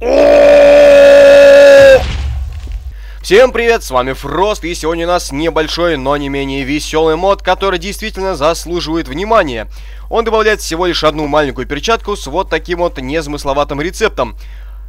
Всем привет, с вами Фрост, и сегодня у нас небольшой, но не менее веселый мод, который действительно заслуживает внимания. Он добавляет всего лишь одну маленькую перчатку с вот таким вот незамысловатым рецептом.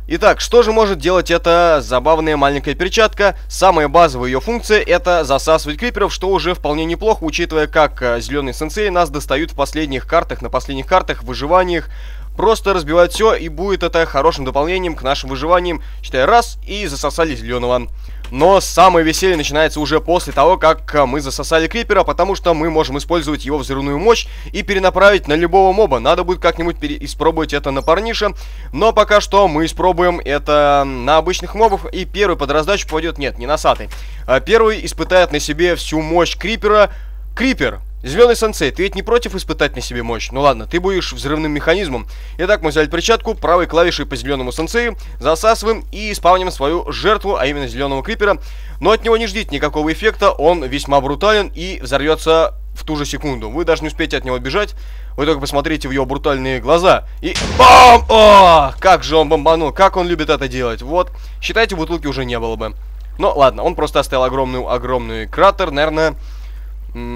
Итак, что же может делать эта забавная маленькая перчатка? Самая базовая ее функция это засасывать криперов, что уже вполне неплохо, учитывая, как э, зеленые сенсеи нас достают в последних картах, на последних картах, выживаниях. Просто разбивать все, и будет это хорошим дополнением к нашим выживаниям. Считай, раз, и засосали зеленого. Но самое веселье начинается уже после того, как э, мы засосали крипера, потому что мы можем использовать его взрывную мощь и перенаправить на любого моба. Надо будет как-нибудь испробовать это на парнише, но пока что мы испробуем это на обычных мобов, и первый под раздачу пойдет, нет, не носатый. А первый испытает на себе всю мощь крипера. Крипер, Зеленый сенсей, ты ведь не против испытать на себе мощь? Ну ладно, ты будешь взрывным механизмом. Итак, мы взяли перчатку, правой клавишей по зеленому сенсею, засасываем и спавним свою жертву, а именно зеленого крипера. Но от него не ждите никакого эффекта, он весьма брутален и взорвется в ту же секунду. Вы даже не успеете от него бежать, вы только посмотрите в его брутальные глаза и... Бам! О, как же он бомбанул, как он любит это делать. Вот, считайте, бутылки уже не было бы. Ну ладно, он просто оставил огромный-огромный кратер, наверное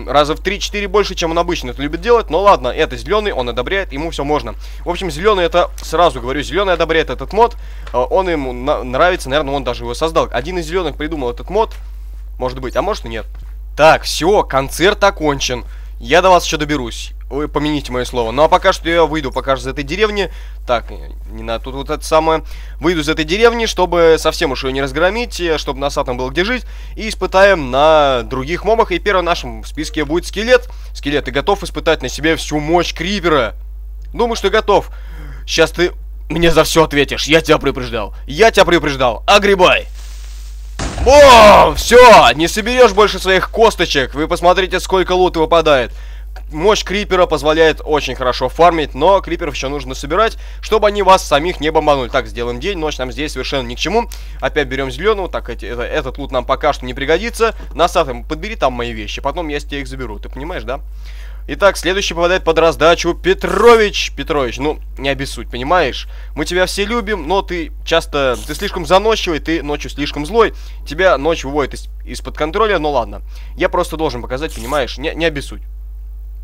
раза в 3-4 больше, чем он обычно это любит делать. Но ладно, это зеленый, он одобряет, ему все можно. В общем, зеленый это, сразу говорю, зеленый одобряет этот мод. А, он ему нравится, наверное, он даже его создал. Один из зеленых придумал этот мод. Может быть, а может и нет. Так, все, концерт окончен. Я до вас еще доберусь. Вы помяните мое слово. Ну а пока что я выйду пока что из этой деревни. Так, не надо тут вот это самое. Выйду из этой деревни, чтобы совсем уж ее не разгромить, э, чтобы на там было где жить. И испытаем на других мобах. И первым в нашем списке будет скелет. Скелет, ты готов испытать на себе всю мощь Крипера? Думаю, что готов. Сейчас ты мне за все ответишь. Я тебя предупреждал. Я тебя предупреждал. Огребай! Бом! Все! Не соберешь больше своих косточек. Вы посмотрите, сколько лута выпадает. Мощь крипера позволяет очень хорошо фармить, но криперов еще нужно собирать, чтобы они вас самих не бомбанули. Так, сделаем день, ночь нам здесь совершенно ни к чему. Опять берем зеленого, так, эти, это, этот лут нам пока что не пригодится. Насатым, подбери там мои вещи, потом я с тебя их заберу, ты понимаешь, да? Итак, следующий попадает под раздачу Петрович. Петрович, ну, не обессудь, понимаешь? Мы тебя все любим, но ты часто... Ты слишком заносчивый, ты ночью слишком злой. Тебя ночь выводит из- из-под контроля, ну ладно. Я просто должен показать, понимаешь? Не, не обессудь.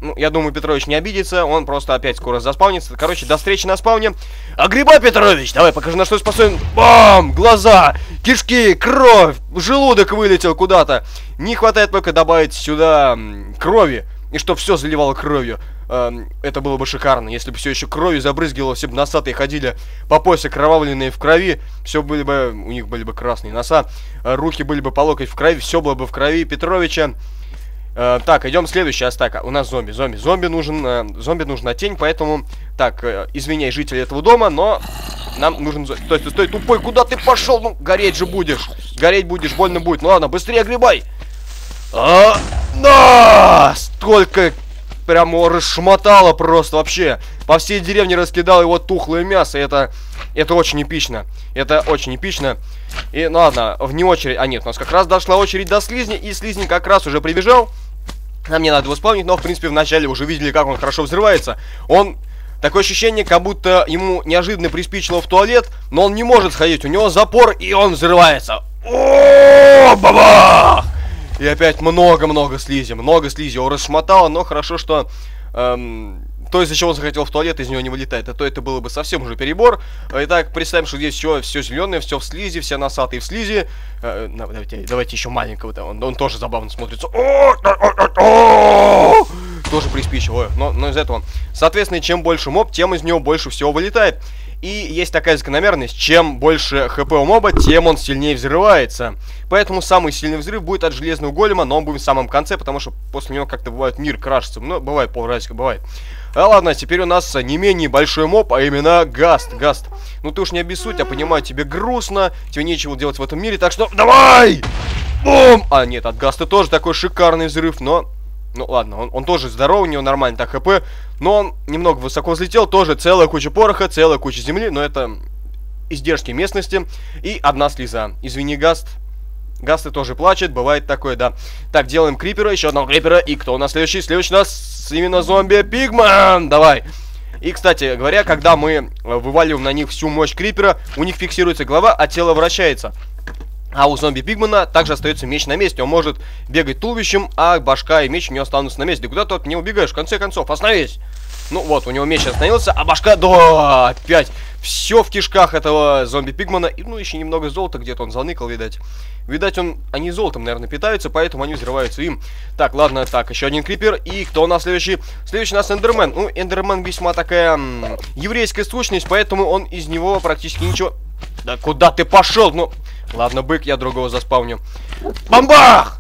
Ну, я думаю, Петрович не обидится, он просто опять скоро заспавнится. Короче, до встречи на спауне. Огреба, Петрович! Давай, покажи, на что способен. Бам! Глаза, кишки, кровь, желудок вылетел куда-то. Не хватает только добавить сюда крови. И чтоб все заливало кровью. Эм, это было бы шикарно, если бы все еще кровью забрызгивало, все бы носатые ходили по пояс окровавленные в крови, все были бы, у них были бы красные носа, руки были бы по локоть в крови, все было бы в крови Петровича. Э, так, идем следующая стака. У нас зомби, зомби, зомби нужен, э, зомби нужна тень, поэтому... Так, э, извиняй, жители этого дома, но нам нужен... Стой, стой, стой, тупой, куда ты пошел? Ну, гореть же будешь. Гореть будешь, больно будет. Ну ладно, быстрее огребай. А, на! Столько прямо расшмотало просто вообще. По всей деревне раскидал его тухлое мясо. Это, это очень эпично. Это очень эпично. И, ну ладно, вне очередь... А нет, у нас как раз дошла очередь до слизни, и слизни как раз уже прибежал. Нам не надо его спавнить, но, в принципе, вначале уже видели, как он хорошо взрывается. Он... Такое ощущение, как будто ему неожиданно приспичило в туалет, но он не может сходить. У него запор, и он взрывается. О, баба! И опять много-много слизи, много слизи. Его расшмотало, но хорошо, что... Эм, то, из-за чего он захотел в туалет, из него не вылетает. А то это было бы совсем уже перебор. Итак, представим, что здесь все, все зеленое, все в слизи, все носатые в слизи. Э, давайте, давайте еще маленького, да, он, он тоже забавно смотрится. Тоже приспичило, но, но из этого. Соответственно, чем больше моб, тем из него больше всего вылетает. И есть такая закономерность, чем больше хп у моба, тем он сильнее взрывается. Поэтому самый сильный взрыв будет от железного голема, но он будет в самом конце, потому что после него как-то бывает мир крашится. Ну, бывает, полразика бывает. А ладно, теперь у нас не менее большой моб, а именно Гаст. Гаст, ну ты уж не обессудь, я понимаю, тебе грустно, тебе нечего делать в этом мире, так что давай! Бум! А, нет, от Гаста тоже такой шикарный взрыв, но ну ладно, он, он тоже здоровый, у него нормально так хп. Но он немного высоко взлетел, тоже целая куча пороха, целая куча земли, но это издержки местности. И одна слеза. Извини, Гаст. Гаст тоже плачет, бывает такое, да. Так, делаем крипера, еще одного крипера. И кто у нас следующий? Следующий у нас именно зомби Пигман. Давай. И, кстати говоря, когда мы э, вываливаем на них всю мощь крипера, у них фиксируется голова, а тело вращается. А у зомби Пигмана также остается меч на месте. Он может бегать туловищем, а башка и меч у него останутся на месте. Куда ты не убегаешь? В конце концов, остановись! Ну вот, у него меч остановился, а башка... Да, опять! Все в кишках этого зомби Пигмана. И, ну, еще немного золота где-то он заныкал, видать. Видать, он, они золотом, наверное, питаются, поэтому они взрываются им. Так, ладно, так, еще один крипер. И кто у нас следующий? Следующий у нас Эндермен. Ну, Эндермен весьма такая м, еврейская сущность, поэтому он из него практически ничего... Да куда ты пошел? Ну, ладно, бык, я другого заспавню. Бомбах!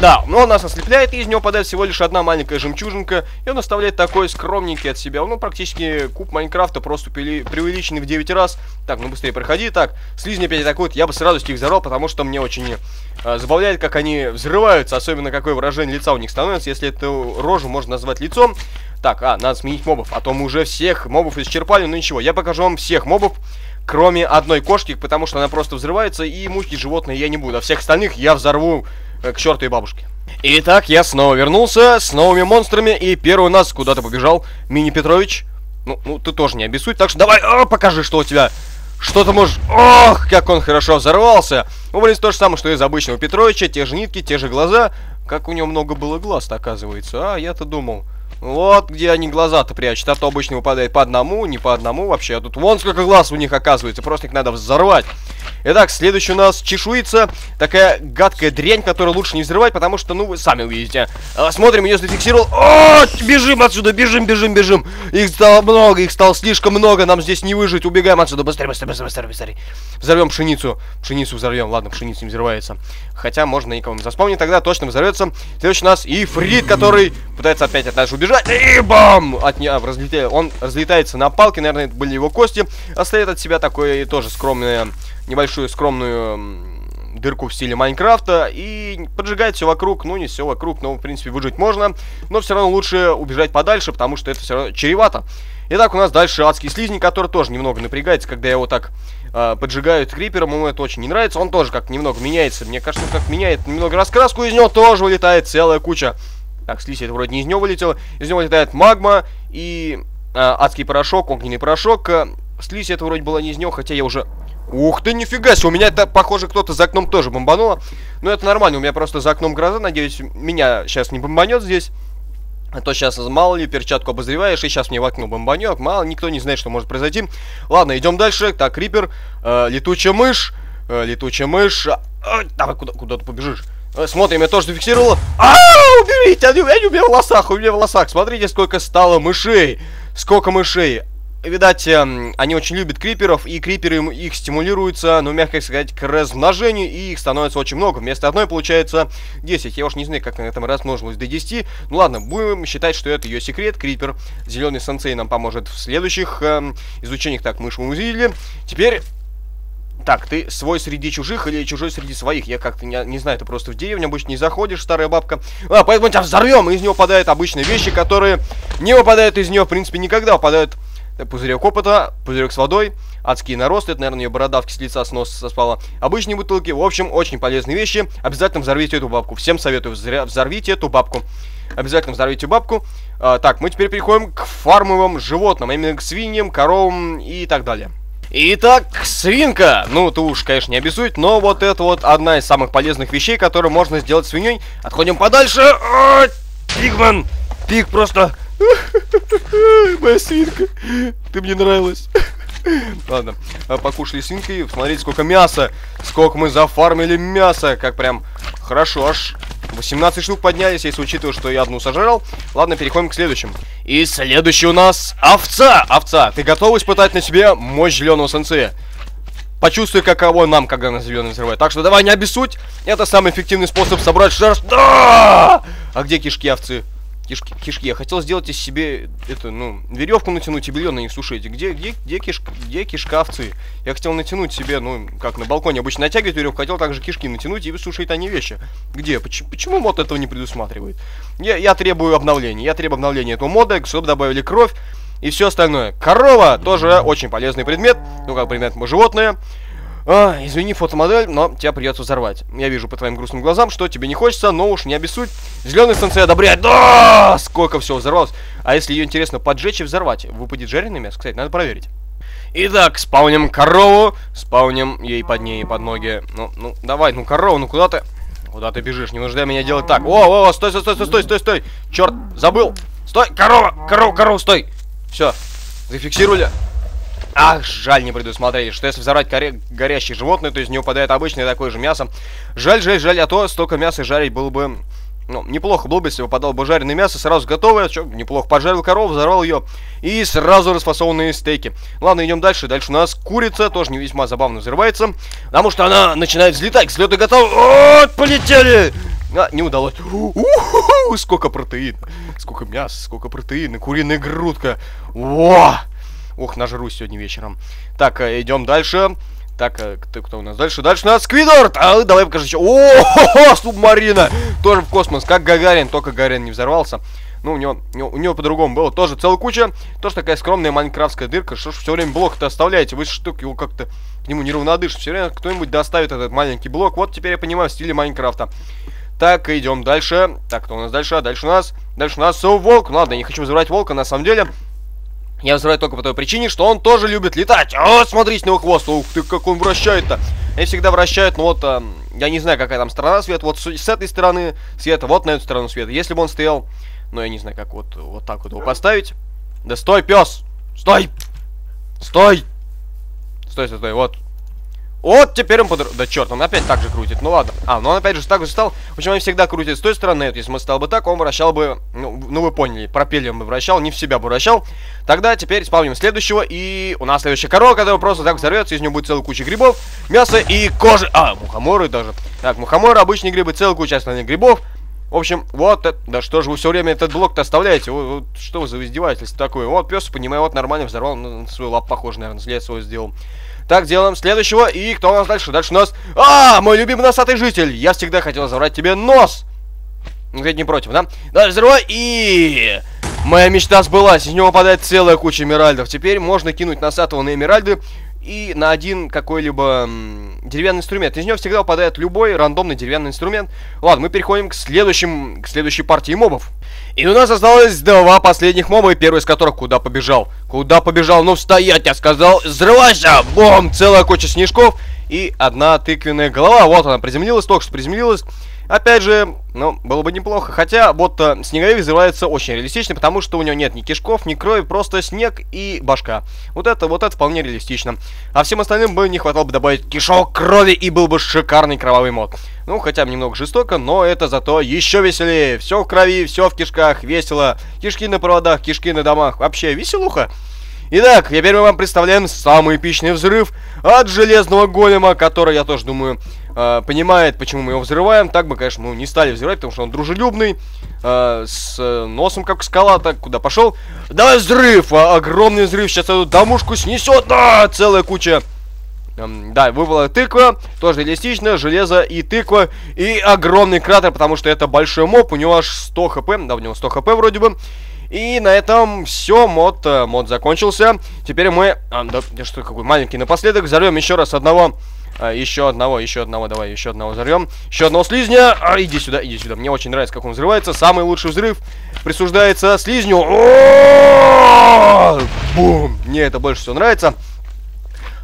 Да, но он нас ослепляет, и из него падает всего лишь одна маленькая жемчужинка, и он оставляет такой скромненький от себя. Ну, практически куб Майнкрафта просто преувеличенный в 9 раз. Так, ну быстрее проходи. Так, слизни опять атакуют, я бы с радостью их взорвал, потому что мне очень э, забавляет, как они взрываются, особенно какое выражение лица у них становится, если эту рожу можно назвать лицом. Так, а, надо сменить мобов, а то мы уже всех мобов исчерпали, ну ничего, я покажу вам всех мобов, кроме одной кошки, потому что она просто взрывается, и мучить животное я не буду, а всех остальных я взорву Э, к черту и бабушке. Итак, я снова вернулся с новыми монстрами, и первый у нас куда-то побежал Мини Петрович. Ну, ну, ты тоже не обессудь, так что давай, о, покажи, что у тебя. Что ты можешь... Ох, как он хорошо взорвался. Ну, блин, то же самое, что из обычного Петровича, те же нитки, те же глаза. Как у него много было глаз оказывается. А, я-то думал. Вот где они глаза-то прячут. А то обычно выпадает по одному, не по одному вообще. А тут вон сколько глаз у них оказывается. Просто их надо взорвать. Итак, следующий у нас чешуица. Такая гадкая дрянь, которую лучше не взрывать, потому что, ну, вы сами увидите. А, смотрим, ее зафиксировал. О, бежим отсюда, бежим, бежим, бежим. Их стало много, их стало слишком много. Нам здесь не выжить. Убегаем отсюда. Быстрее, быстрее, быстрее, быстрее, быстрее. Взорвем пшеницу. Пшеницу взорвем. Ладно, пшеница не взрывается. Хотя можно никого не заспомнить, тогда точно взорвется. Следующий у нас Ифрит, который пытается опять от нас убежать. И бам! От не... разлетел. Он разлетается на палке, наверное, это были его кости. Оставит от себя такое тоже скромное небольшую скромную дырку в стиле Майнкрафта и поджигает все вокруг, ну не все вокруг, но в принципе выжить можно, но все равно лучше убежать подальше, потому что это все равно чревато. Итак, у нас дальше адский слизень, который тоже немного напрягается, когда его так э, поджигают крипером, ему это очень не нравится, он тоже как немного меняется, мне кажется, как меняет немного раскраску, из него тоже вылетает целая куча. Так, слизь это вроде не из него вылетело, из него вылетает магма и э, адский порошок, огненный порошок, слизь это вроде была не из него, хотя я уже Ух ты, нифига себе, у меня это, похоже, кто-то за окном тоже бомбануло. Но это нормально, у меня просто за окном гроза, надеюсь, меня сейчас не бомбанет здесь. А то сейчас, мало ли, перчатку обозреваешь, и сейчас мне в окно бомбанет, мало, никто не знает, что может произойти. Ладно, идем дальше. Так, Рипер, э, летучая мышь, э, летучая мышь. А, давай, куда, куда ты побежишь? Э, смотрим, я тоже зафиксировал. А, уберите, они, они у меня в волосах, у меня в волосах. Смотрите, сколько стало мышей. Сколько мышей видать, эм, они очень любят криперов, и криперы их стимулируются, ну, мягко сказать, к размножению, и их становится очень много. Вместо одной получается 10. Я уж не знаю, как на этом размножилось до 10. Ну ладно, будем считать, что это ее секрет. Крипер, зеленый сенсей нам поможет в следующих эм, изучениях. Так, мышь мы увидели. Теперь так, ты свой среди чужих или чужой среди своих? Я как-то не, не знаю, ты просто в деревню обычно не заходишь, старая бабка. А, поэтому тебя взорвем, и из него попадают обычные вещи, которые не выпадают из нее, в принципе, никогда. Попадают пузырек опыта, пузырек с водой, адские наросты, это, наверное, ее бородавки с лица с носа соспала, обычные бутылки, в общем, очень полезные вещи, обязательно взорвите эту бабку, всем советую, взорвите эту бабку, обязательно взорвите бабку. А, так, мы теперь переходим к фармовым животным, а именно к свиньям, коровам и так далее. Итак, свинка. Ну, ты уж, конечно, не обессудь, но вот это вот одна из самых полезных вещей, которые можно сделать свиньей. Отходим подальше. О, Пигман. Пиг просто Моя свинка, ты мне нравилась. Ладно, а покушали свинкой, смотрите, сколько мяса, сколько мы зафармили мяса, как прям хорошо, аж 18 штук поднялись, если учитывать, что я одну сожрал. Ладно, переходим к следующему. И следующий у нас овца. Овца, ты готов испытать на себе мощь зеленого сенсея? Почувствуй, каково нам, когда на зеленый взрывает. Так что давай не обессудь. Это самый эффективный способ собрать шерсть. Да! А где кишки овцы? Кишки, кишки. Я хотел сделать из себе, это, ну, веревку натянуть и белье на них сушить. Где, где, где, кишка, где кишка овцы? Я хотел натянуть себе, ну, как на балконе обычно натягивать веревку, хотел также кишки натянуть и сушить они вещи. Где? Почему, почему мод этого не предусматривает? Я, я требую обновления. Я требую обновления этого мода, чтобы добавили кровь и все остальное. Корова тоже очень полезный предмет. Ну, как предмет, животное. А, извини, фотомодель, но тебя придется взорвать. Я вижу по твоим грустным глазам, что тебе не хочется, но уж не обессудь. Зеленый станция одобряет. Да! Сколько всего взорвалось. А если ее интересно поджечь и взорвать? Выпадет жареное мясо? Кстати, надо проверить. Итак, спауним корову. Спауним ей под ней, под ноги. Ну, ну, давай, ну, корова, ну куда ты? Куда ты бежишь? Не нужно меня делать так. О, о, о, стой, стой, стой, стой, стой, стой, стой. Черт, забыл. Стой, корова, корова, корова, стой. Все, зафиксировали. Ах, жаль, не предусмотрели, что если взорвать горе горящее животное, то из него падает обычное такое же мясо. Жаль, жаль, жаль, а то столько мяса жарить было бы... Ну, неплохо было бы, если выпадало бы жареное мясо, сразу готовое, что, неплохо поджарил корову, взорвал ее, и сразу расфасованные стейки. Ладно, идем дальше, дальше у нас курица, тоже не весьма забавно взрывается, потому что она начинает взлетать, взлеты готовы, о, полетели! А, не удалось. У-ху-ху, сколько протеин, сколько мяса, сколько протеина, куриная грудка. Во! Ох, нажрусь сегодня вечером. Так, э, идем дальше. Так, э, ты кто у нас дальше? Дальше у нас Сквидорд! А, давай покажи еще. О, субмарина! Тоже в космос, как Гагарин, только Гагарин не взорвался. Ну, у него, у него, по-другому было. Тоже целая куча. Тоже такая скромная майнкрафтская дырка. Что ж все время блок-то оставляете? Вы что, его как-то к нему неравнодышно. Все время кто-нибудь доставит этот маленький блок. Вот теперь я понимаю, в стиле Майнкрафта. Так, идем дальше. Так, кто у нас дальше? Дальше у нас. Дальше у нас волк. Ну, ладно, я не хочу взрывать волка, на самом деле. Я взрываю только по той причине, что он тоже любит летать. О, смотрите на его хвост. Ух ты, как он вращает-то. Они всегда вращают, ну вот, э, я не знаю, какая там сторона света. Вот с, с этой стороны света, вот на эту сторону света. Если бы он стоял, ну я не знаю, как вот, вот так вот его поставить. Да стой, пес! Стой! Стой! Стой, стой, стой, вот. Вот теперь он под... Да черт, он опять так же крутит. Ну ладно. А, ну он опять же так же стал. Общем, он всегда крутит с той стороны. Если мы стал бы так, он вращал бы... Ну, ну вы поняли, пропеллером бы вращал, не в себя бы вращал. Тогда теперь исполним следующего. И у нас следующая корова, которая просто так взорвется. Из нее будет целая куча грибов, мяса и кожи. А, мухоморы даже. Так, мухоморы, обычные грибы, целая куча остальных грибов. В общем, вот это, да что же вы все время этот блок-то оставляете? Вот, вот, что вы за издевательство такое? Вот пес, понимаю, вот нормально взорвал, на свой лап похож, наверное, след свой сделал. Так, делаем следующего. И кто у нас дальше? Дальше у нас... А, мой любимый носатый житель. Я всегда хотел забрать тебе нос. Ну, не против, да? Дальше взрывай. И... Моя мечта сбылась. Из него выпадает целая куча эмеральдов. Теперь можно кинуть носатого на эмеральды и на один какой-либо деревянный инструмент. Из него всегда выпадает любой рандомный деревянный инструмент. Ладно, мы переходим к следующим, к следующей партии мобов. И у нас осталось два последних моба, и первый из которых куда побежал. Куда побежал? Ну стоять, я сказал. Взрывайся! Бом! Целая куча снежков и одна тыквенная голова. Вот она приземлилась, только что приземлилась. Опять же, ну, было бы неплохо. Хотя вот э, снеговик взрывается очень реалистично, потому что у него нет ни кишков, ни крови, просто снег и башка. Вот это, вот это вполне реалистично. А всем остальным бы не хватало бы добавить кишок, крови и был бы шикарный кровавый мод. Ну, хотя немного жестоко, но это зато еще веселее. Все в крови, все в кишках, весело. Кишки на проводах, кишки на домах. Вообще веселуха. Итак, теперь мы вам представляем самый эпичный взрыв от Железного Голема, который, я тоже думаю, э, понимает, почему мы его взрываем. Так бы, конечно, мы не стали взрывать, потому что он дружелюбный, э, с носом как скала, так куда пошел. Давай взрыв! А, огромный взрыв, сейчас эту домушку снесет, да, целая куча Эм, да, выпала тыква, тоже реалистично, железо и тыква, и огромный кратер, потому что это большой моб, у него аж 100 хп, да, у него 100 хп вроде бы. И на этом все, мод, э, мод закончился. Теперь мы, а, да, что какой маленький напоследок, взорвем еще раз одного, а, еще одного, еще одного, давай, еще одного взорвем. Еще одного слизня, а, иди сюда, иди сюда, мне очень нравится, как он взрывается. Самый лучший взрыв присуждается слизню. Бум, мне это больше всего нравится.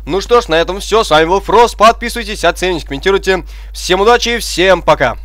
Ну что ж, на этом все. С вами был Фрост. Подписывайтесь, оцените, комментируйте. Всем удачи, всем пока.